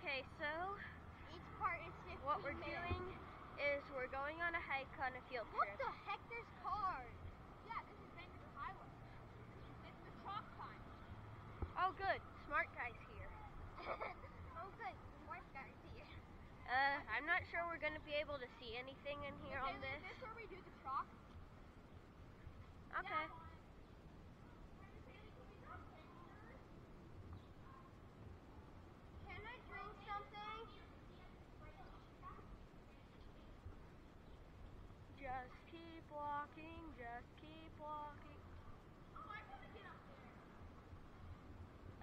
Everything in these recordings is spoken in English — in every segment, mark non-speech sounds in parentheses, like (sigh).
Okay, so Each part is 15 what we're minutes. doing is we're going on a hike on a field What trip. the heck? There's cars. Yeah, this is Vanderbilt Highway. It's the chalk time. Oh, good. Smart guy's here. (laughs) oh, good. Smart guys here. Uh, I'm not sure we're going to be able to see anything in here on this. Is this. where we do the chalk? Okay. Can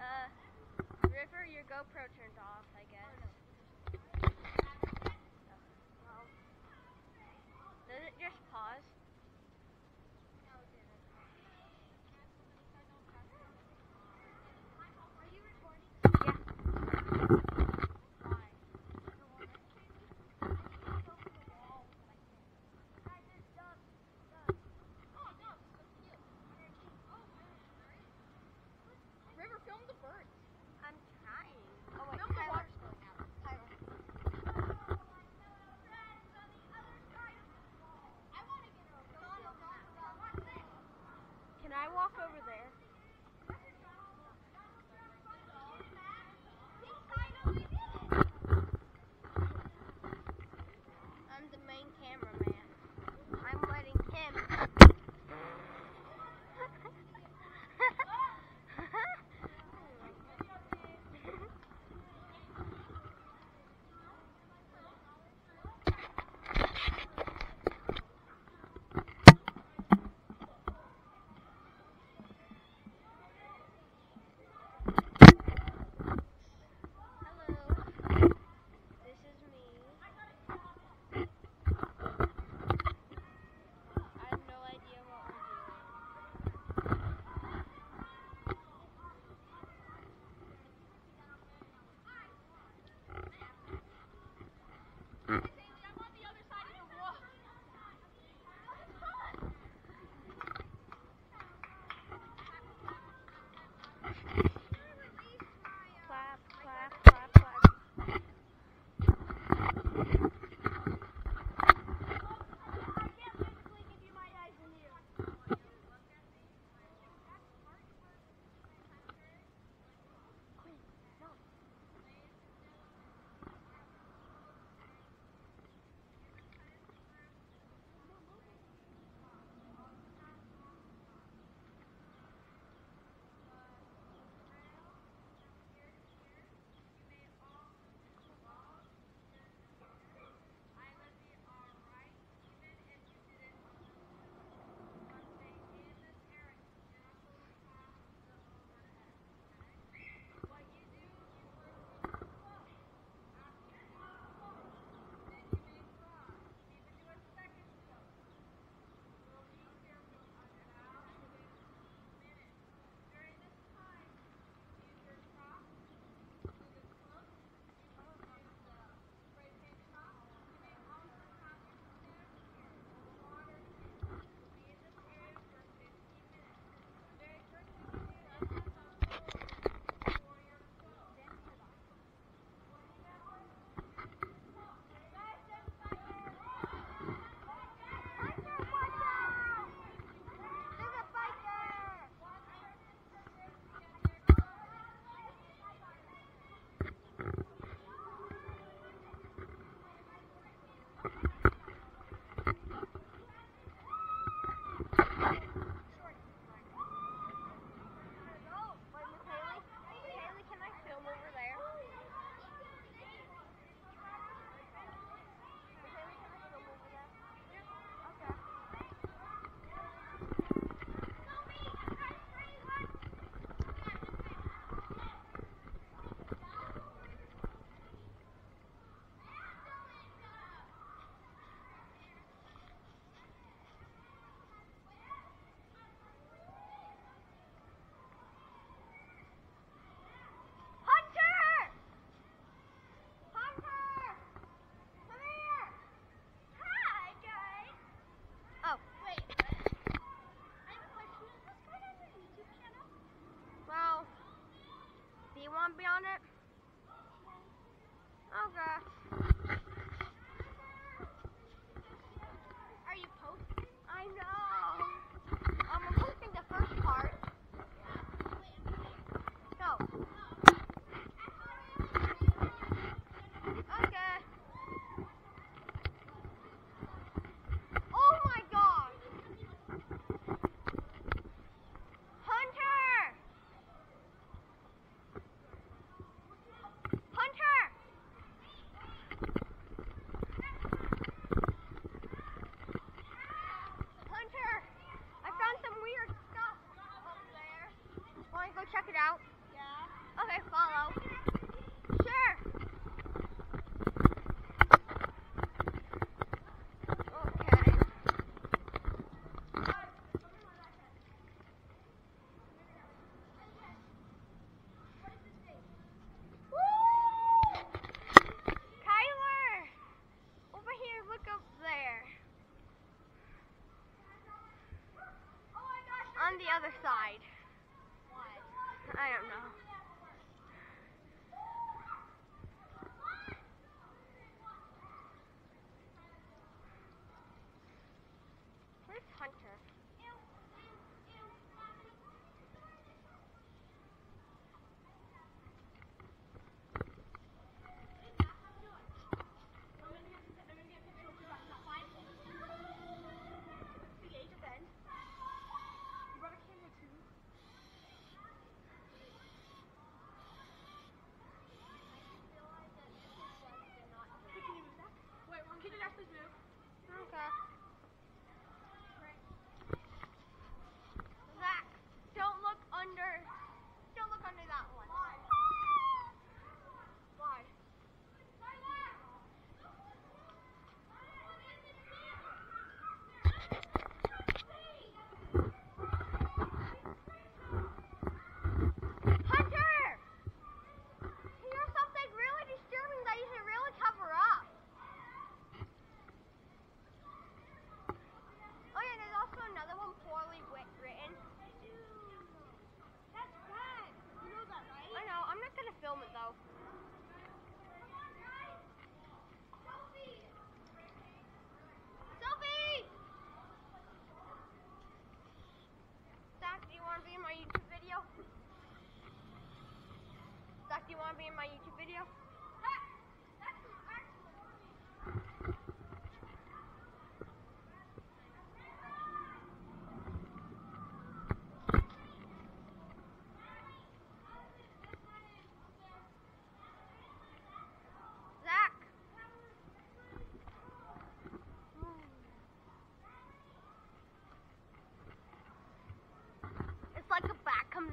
Uh, River, your GoPro turned off, I guess. Oh. Does it just pause? Yeah.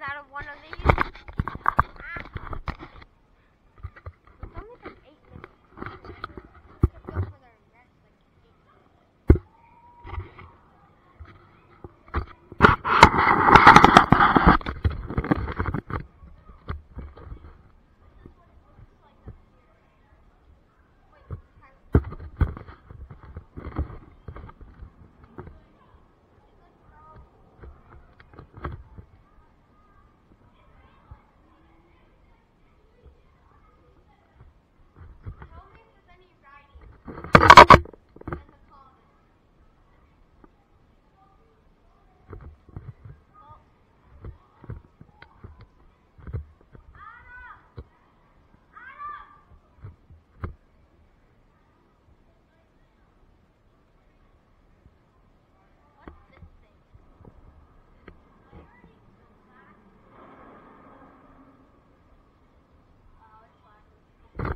Out of one of these.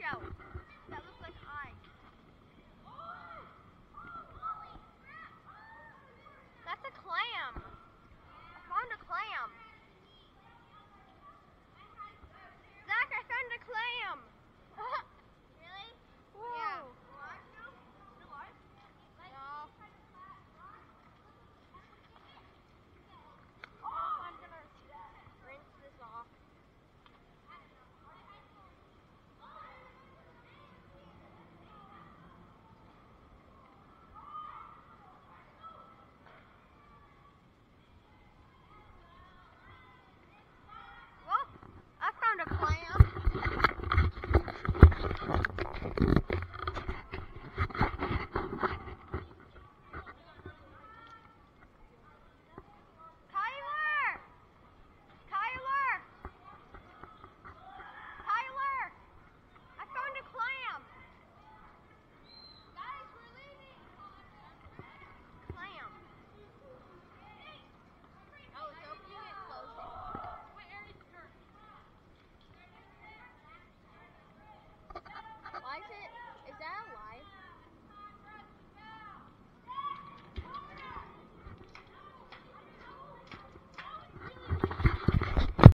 shower.